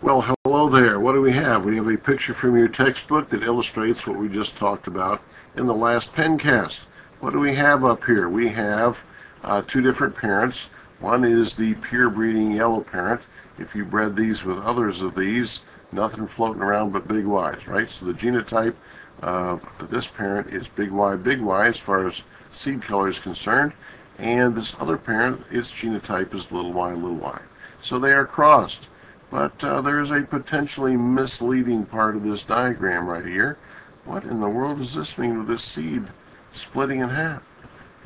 Well, hello there. What do we have? We have a picture from your textbook that illustrates what we just talked about in the last pencast. What do we have up here? We have uh, two different parents. One is the pure breeding yellow parent. If you bred these with others of these, nothing floating around but big Y's, right? So the genotype of this parent is big Y, big Y as far as seed color is concerned. And this other parent, its genotype is little y, little y. So they are crossed. But uh, there's a potentially misleading part of this diagram right here. What in the world does this mean with this seed splitting in half?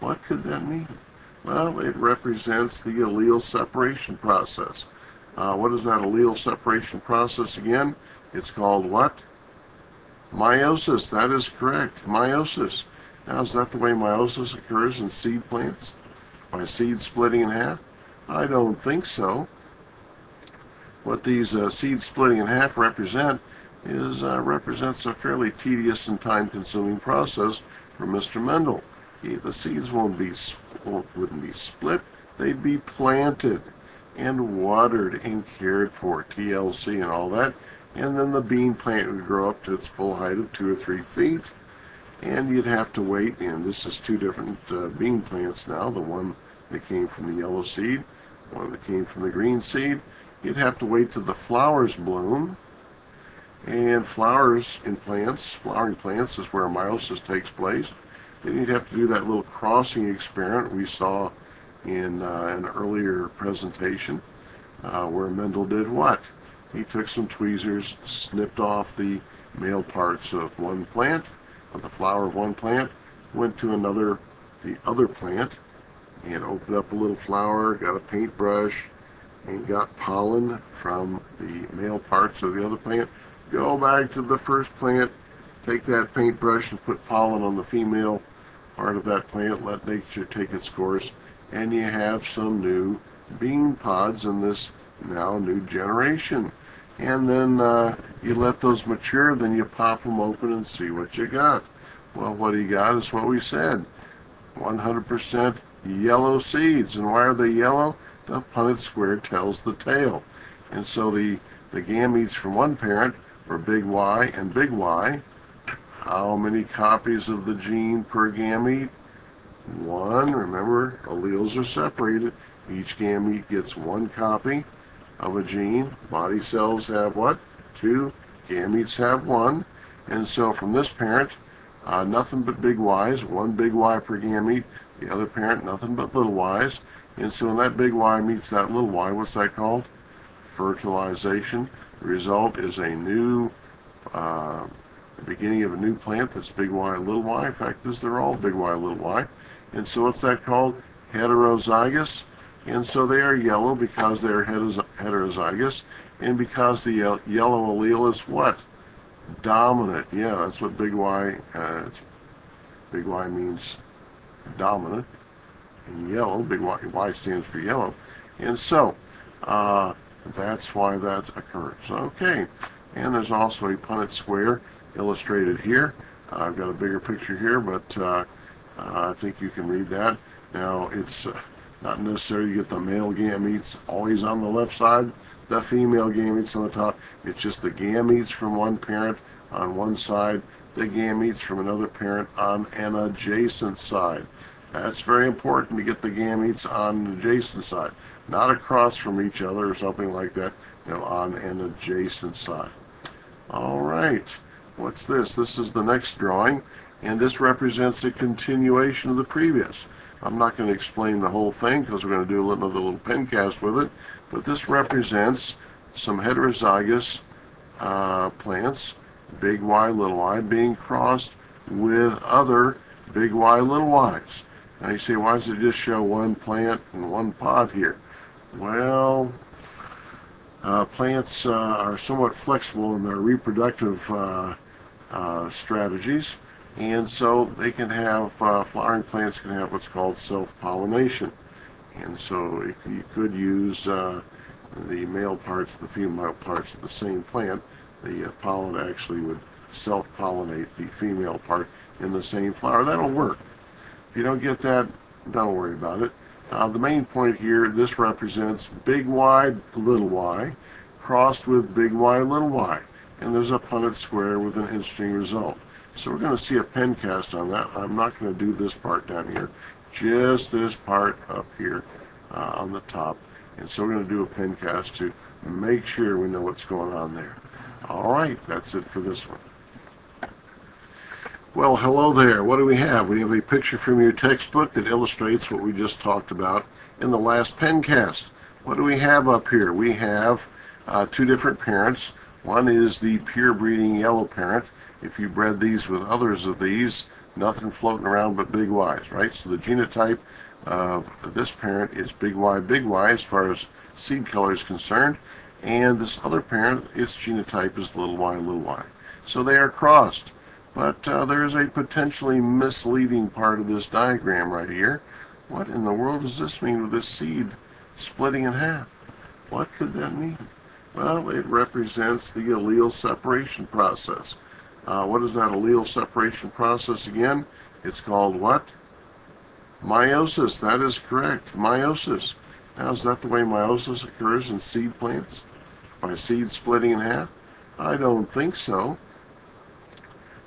What could that mean? Well, it represents the allele separation process. Uh, what is that allele separation process again? It's called what? Meiosis. That is correct. Meiosis. Now, is that the way meiosis occurs in seed plants? By seed splitting in half? I don't think so what these uh, seeds splitting in half represent is uh, represents a fairly tedious and time-consuming process for Mr. Mendel. He, the seeds won't be won't, wouldn't be split; they'd be planted and watered and cared for, TLC and all that, and then the bean plant would grow up to its full height of two or three feet, and you'd have to wait. And this is two different uh, bean plants now: the one that came from the yellow seed, one that came from the green seed you'd have to wait till the flowers bloom. And flowers in plants, flowering plants is where meiosis takes place. Then you'd have to do that little crossing experiment we saw in uh, an earlier presentation uh, where Mendel did what? He took some tweezers, snipped off the male parts of one plant, of the flower of one plant, went to another, the other plant, and opened up a little flower, got a paintbrush, and got pollen from the male parts of the other plant, go back to the first plant, take that paintbrush and put pollen on the female part of that plant, let nature take its course, and you have some new bean pods in this now new generation. And then uh, you let those mature, then you pop them open and see what you got. Well, what you got is what we said 100% yellow seeds. And why are they yellow? The Punnett square tells the tale. And so the, the gametes from one parent were big Y and big Y. How many copies of the gene per gamete? One. Remember, alleles are separated. Each gamete gets one copy of a gene. Body cells have what? Two. Gametes have one. And so from this parent, uh, nothing but big Y's, one big Y per gamete. The other parent, nothing but little Y's. And so when that big Y meets that little y, what's that called? Fertilization. The result is a new, uh, beginning of a new plant that's big Y, little y. In fact, this, they're all big Y, little y. And so what's that called? Heterozygous. And so they are yellow because they're heterozygous. And because the yellow allele is what? Dominant. Yeah, that's what big Y, uh, big Y means dominant in yellow. Big Y, y stands for yellow. And so, uh, that's why that occurs. Okay, and there's also a Punnett square illustrated here. I've got a bigger picture here, but uh, I think you can read that. Now, it's uh, not necessary to get the male gametes always on the left side, the female gametes on the top. It's just the gametes from one parent on one side, the gametes from another parent on an adjacent side. That's very important to get the gametes on the adjacent side, not across from each other or something like that, you know, on an adjacent side. All right, what's this? This is the next drawing, and this represents a continuation of the previous. I'm not going to explain the whole thing because we're going to do another little pen cast with it, but this represents some heterozygous uh, plants, big Y, little y, being crossed with other big Y, little y's. Now you say, why does it just show one plant and one pod here? Well, uh, plants uh, are somewhat flexible in their reproductive uh, uh strategies, and so they can have, uh, flowering plants can have what's called self-pollination. And so it, you could use uh, the male parts, the female parts of the same plant. The pollen actually would self-pollinate the female part in the same flower. That'll work. If you don't get that, don't worry about it. Uh, the main point here, this represents big Y, little y. crossed with big Y, little y. And there's a Punnett square with an interesting result. So we're going to see a pen cast on that. I'm not going to do this part down here, just this part up here uh, on the top. And so we're going to do a pen cast to make sure we know what's going on there. All right, that's it for this one. Well, hello there. What do we have? We have a picture from your textbook that illustrates what we just talked about in the last pen cast. What do we have up here? We have uh, two different parents. One is the pure breeding yellow parent. If you bred these with others of these, nothing floating around but big Y's, right? So the genotype of this parent is big Y, big Y as far as seed color is concerned. And this other parent, its genotype is little y, little y. So they are crossed. But uh, there's a potentially misleading part of this diagram right here. What in the world does this mean with this seed splitting in half? What could that mean? Well, it represents the allele separation process. Uh, what is that allele separation process again? It's called what? Meiosis. That is correct. Meiosis. Now, is that the way meiosis occurs in seed plants? By seeds splitting in half? I don't think so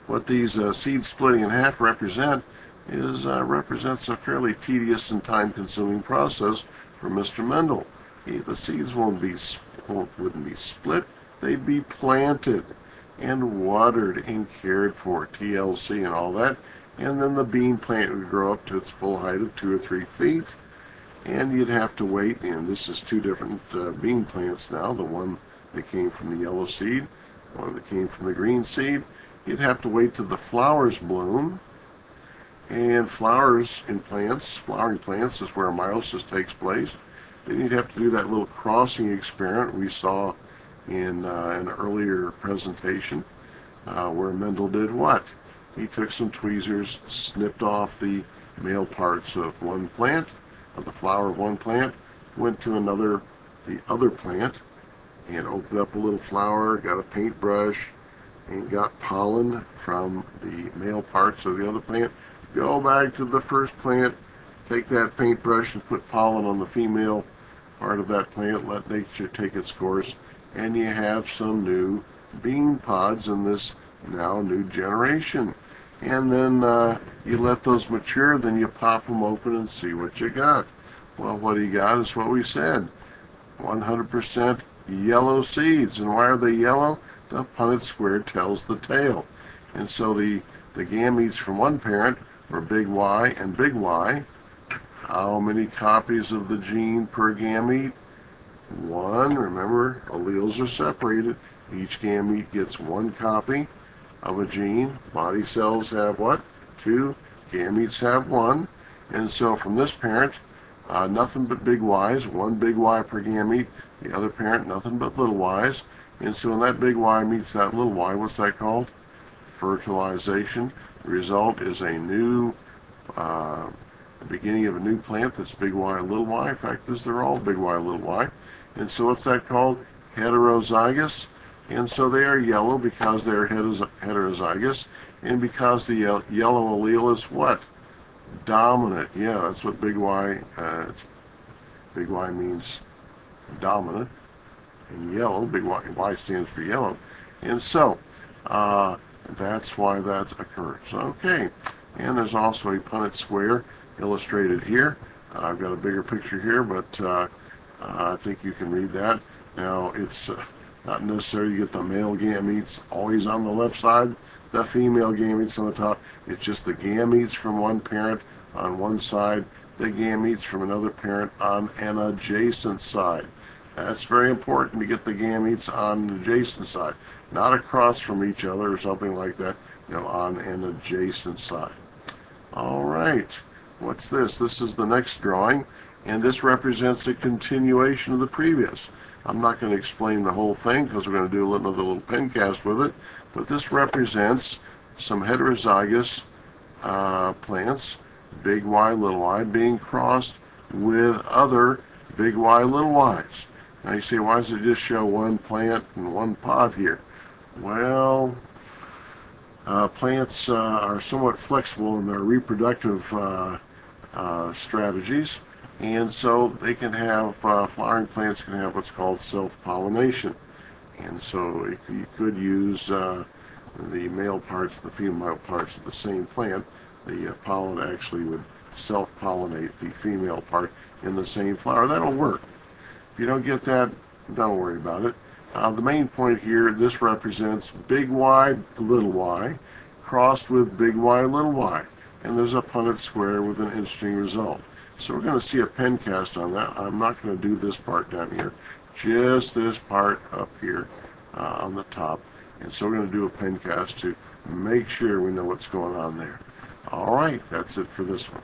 what these uh, seeds splitting in half represent is uh, represents a fairly tedious and time-consuming process for Mr. Mendel. He, the seeds won't be won't, wouldn't be split; they'd be planted and watered and cared for, TLC and all that, and then the bean plant would grow up to its full height of two or three feet, and you'd have to wait. And this is two different uh, bean plants now: the one that came from the yellow seed, the one that came from the green seed you'd have to wait till the flowers bloom. And flowers in plants, flowering plants, is where meiosis takes place. Then you'd have to do that little crossing experiment we saw in uh, an earlier presentation, uh, where Mendel did what? He took some tweezers, snipped off the male parts of one plant, of the flower of one plant, went to another, the other plant, and opened up a little flower, got a paintbrush, and got pollen from the male parts of the other plant, go back to the first plant, take that paintbrush and put pollen on the female part of that plant, let nature take its course, and you have some new bean pods in this now new generation. And then uh, you let those mature, then you pop them open and see what you got. Well, what you got is what we said 100% yellow seeds. And why are they yellow? the Punnett square tells the tale. And so the, the gametes from one parent were big Y and big Y. How many copies of the gene per gamete? One. Remember, alleles are separated. Each gamete gets one copy of a gene. Body cells have what? Two. Gametes have one. And so from this parent, uh, nothing but big Y's, one big Y per gamete. The other parent, nothing but little Y's. And so when that big Y meets that little y, what's that called? Fertilization. The result is a new, uh, beginning of a new plant that's big Y, little y. In fact, this, they're all big Y, little y. And so what's that called? Heterozygous. And so they are yellow because they're heterozygous. And because the yellow allele is what? Dominant. Yeah, that's what big Y, uh, big Y means dominant And yellow. Big Y, y stands for yellow. And so, uh, that's why that occurs. Okay, and there's also a Punnett square illustrated here. Uh, I've got a bigger picture here, but uh, I think you can read that. Now, it's uh, not necessary to get the male gametes always on the left side, the female gametes on the top. It's just the gametes from one parent on one side, the gametes from another parent on an adjacent side. That's very important to get the gametes on the adjacent side, not across from each other or something like that, you know, on an adjacent side. All right, what's this? This is the next drawing, and this represents a continuation of the previous. I'm not going to explain the whole thing because we're going to do another little pen cast with it, but this represents some heterozygous uh, plants, big Y, little y, being crossed with other big Y, little y's. Now you say, why does it just show one plant and one pod here? Well, uh, plants uh, are somewhat flexible in their reproductive uh, uh strategies. And so they can have, uh, flowering plants can have what's called self-pollination. And so it- you could use uh, the male parts, the female parts of the same plant. The uh, pollen actually would self-pollinate the female part in the same flower. That'll work. If you don't get that, don't worry about it. Uh, the main point here, this represents big Y, little y, crossed with big Y, little y. And there's a Punnett square with an interesting result. So we're going to see a pen cast on that. I'm not going to do this part down here, just this part up here uh, on the top. And so we're going to do a pen cast to make sure we know what's going on there. All right, that's it for this one.